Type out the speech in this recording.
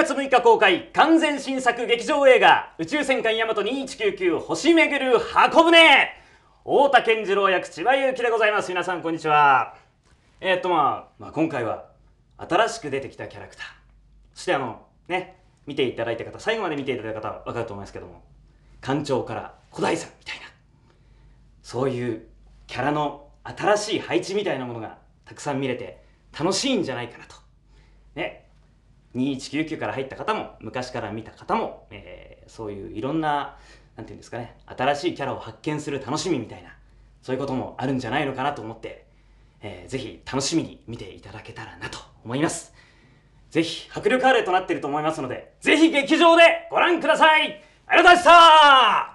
月6日公開完全新作劇場映画宇宙戦艦ヤマト2199星めぐる箱舟。太田健次郎役千葉祐希でございます。皆さんこんにちは。えー、っとまあ、まあ、今回は新しく出てきたキャラクター。そしてあのね見ていただいた方最後まで見ていただいた方は分かると思いますけども艦長から古代さんみたいなそういうキャラの新しい配置みたいなものがたくさん見れて楽しいんじゃないかなと。ね。2199から入った方も昔から見た方も、えー、そういういろんななんていうんですかね新しいキャラを発見する楽しみみたいなそういうこともあるんじゃないのかなと思って、えー、ぜひ楽しみに見ていただけたらなと思います。ぜひ迫力あるとなっていると思いますのでぜひ劇場でご覧ください。ありがとうございました。